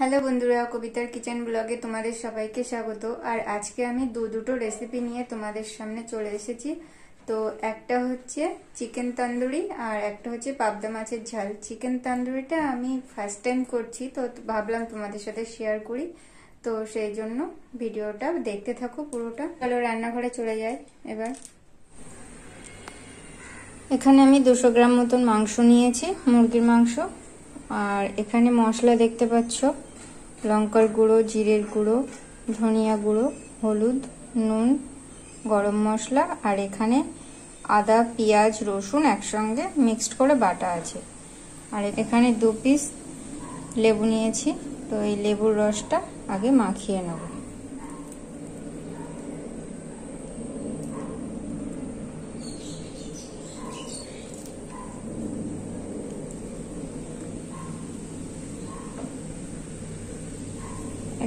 Hello বন্ধুরা, কবিতার kitchen ব্লগে তোমাদের সবাইকে স্বাগত। আর আজকে আমি দু দুটো রেসিপি নিয়ে তোমাদের সামনে চলে এসেছি। তো একটা হচ্ছে চিকেন তান্দুরি আর একটা হচ্ছে পাবদা মাছের ঝাল। চিকেন তান্দুরিটা আমি ফার্স্ট টাইম করছি, তো ভাবলাম তোমাদের সাথে শেয়ার করি। তো সেই জন্য ভিডিওটা দেখতে থাকো পুরোটা। চলো রান্নাঘরে চলে যাই এবার। এখানে আমি দুশো গ্রাম মতন মাংস নিয়েছি, মুরগির মাংস। আর এখানে মশলা দেখতে পাচ্ছ। লঙ্কার গুঁড়ো, জিরের গুঁড়ো, ধনিয়া গুঁড়ো, হলুদ, নুন, গরম মশলা আর এখানে আদা, পেঁয়াজ, রসুন একসঙ্গে মিক্সড করে বাটা আছে। আর এখানে দু পিস লেবু নিয়েছি, তো এই লেবুর রসটা আগে মাখিয়ে নেব।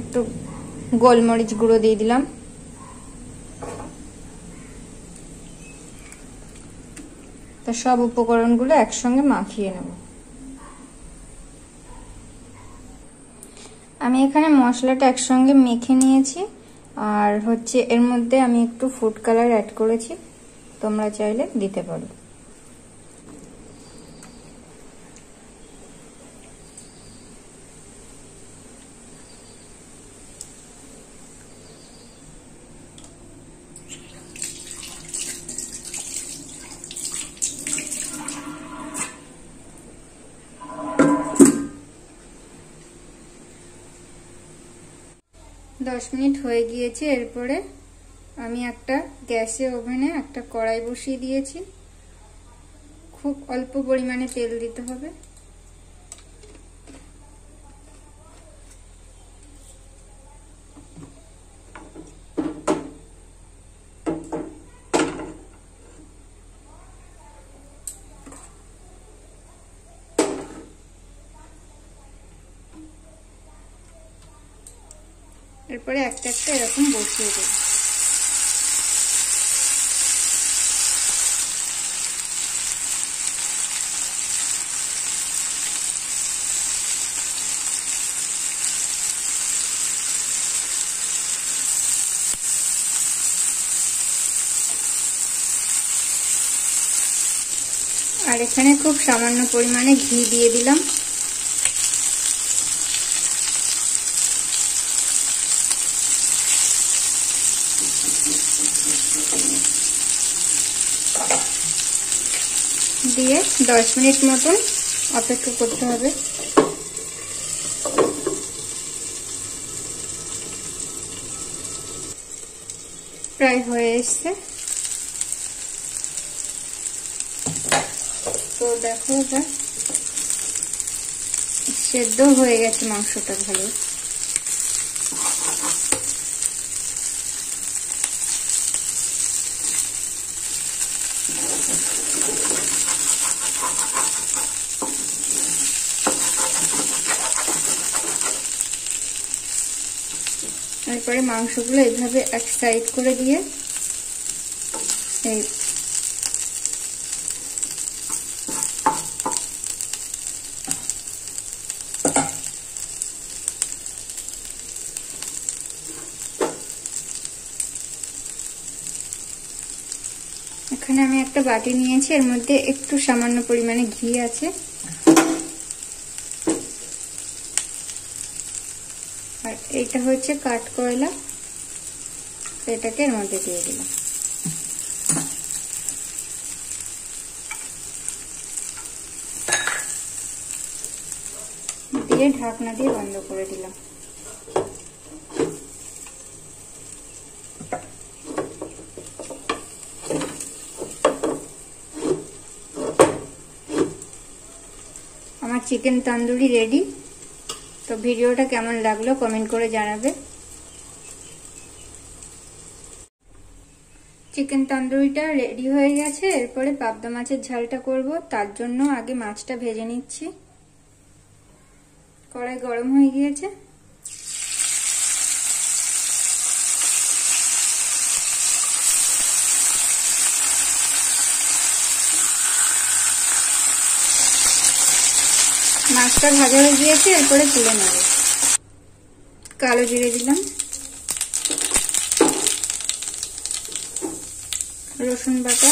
একটু গোলমরিচ গুঁড়ো দিয়ে দিলাম। তো সব উপকরণগুলো একসঙ্গে মাখিয়ে নেব। আমি এখানে মশলাটা একসঙ্গে মেখে নিয়েছি। আর হচ্ছে এর মধ্যে আমি একটু ফুড কালার অ্যাড করেছি। তোমরা চাইলে দিতে পারো। দশ মিনিট হয়ে গিয়েছে, এরপরে আমি একটা গ্যাসে ওভেনে একটা কড়াই বসিয়ে দিয়েছি। খুব অল্প পরিমাণে তেল দিতে হবে। এরপরে একটা একটা এরকম বসিয়ে দেব। আর এখানে খুব সামান্য পরিমাণে ঘি দিয়ে দিলাম। দিয়ে দশ মিনিট মতন অপেক্ষা করতে হবে। প্রায় হয়ে এসছে। তো দেখো এবার সেদ্ধ হয়ে গেছে মাংসটা ভালো। তারপরে মাংসগুলো এইভাবে এক সাইড করে দিয়ে এই এখানে আমি একটা বাটি নিয়েছি, এর মধ্যে একটু সামান্য পরিমাণে ঘি আছে। এটা হচ্ছে কাঠ কয়লা। এটাকে এর মধ্যে দিয়ে দিলাম। দিয়ে ঢাকনা দিয়ে বন্ধ করে দিলাম। আমার চিকেন তন্দুরি রেডি তো ভিডিওটা কেমন লাগল কমেন্ট করে জানাবে। চিকেন তন্দুরিটা রেডি হয়ে গেছে, এরপরে পাবদা মাছের ঝালটা করব, তার জন্য আগে মাছটা ভেজে নিচ্ছি। কড়াই গরম হয়ে গিয়েছে। মাছটা ভাজা হয়ে গিয়েছে, এরপরে তুলে নেব। কালো জিরে দিলাম। রসুন বাটা।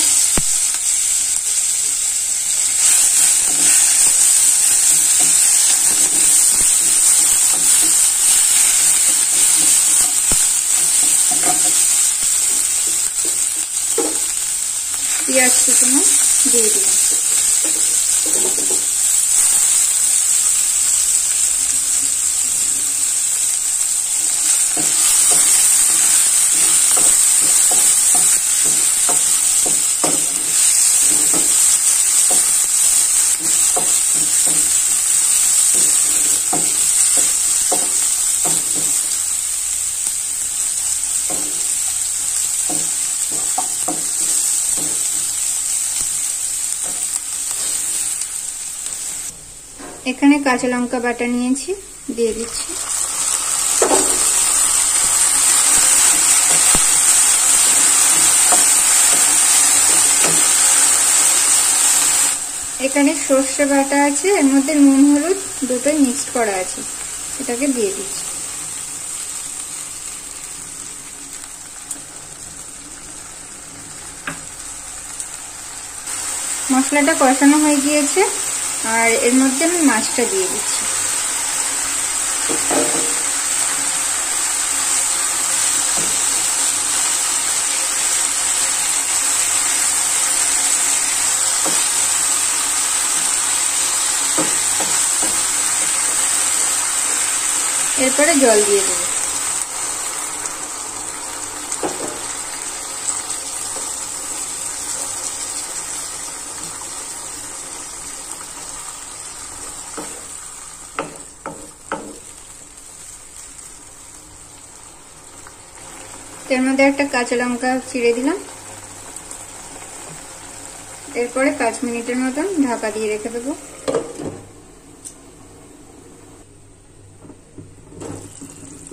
পেঁয়াজ কুচনো দিয়ে দিলাম। এখানে কাঁচা লঙ্কা বাটা নিয়েছি, দিয়ে দিচ্ছি। এখানে সর্ষে বাটা আছে, এর মধ্যে নুন, হলুদ দুটোই মিক্সড করা আছে এটাকে দিয়ে দিচ্ছি। মশলাটা কষানো হয়ে গিয়েছে। আর এর মধ্যে আমি মাছটা দিয়ে দিচ্ছি। এরপরে জল দিয়ে দেবো। এর মধ্যে একটা কাঁচা লঙ্কা ছিঁড়ে দিলাম। এরপরে পাঁচ মিনিটের মতন ঢাকা দিয়ে রেখে দেবো।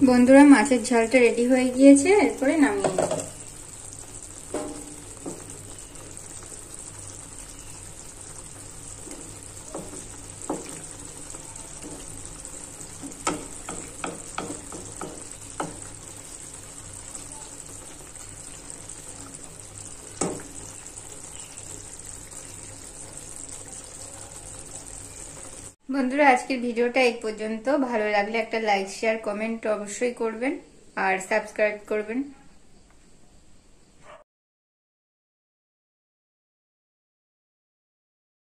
বন্ধুরা, মাছের ঝালটা রেডি হয়ে গিয়েছে, এরপরে নামিয়ে নেব বন্ধুরা, আজকের ভিডিওটা এই পর্যন্ত। ভালো লাগলে একটা লাইক শেয়ার কমেন্ট অবশ্যই করবেন। আর সাবস্ক্রাইব করবেন।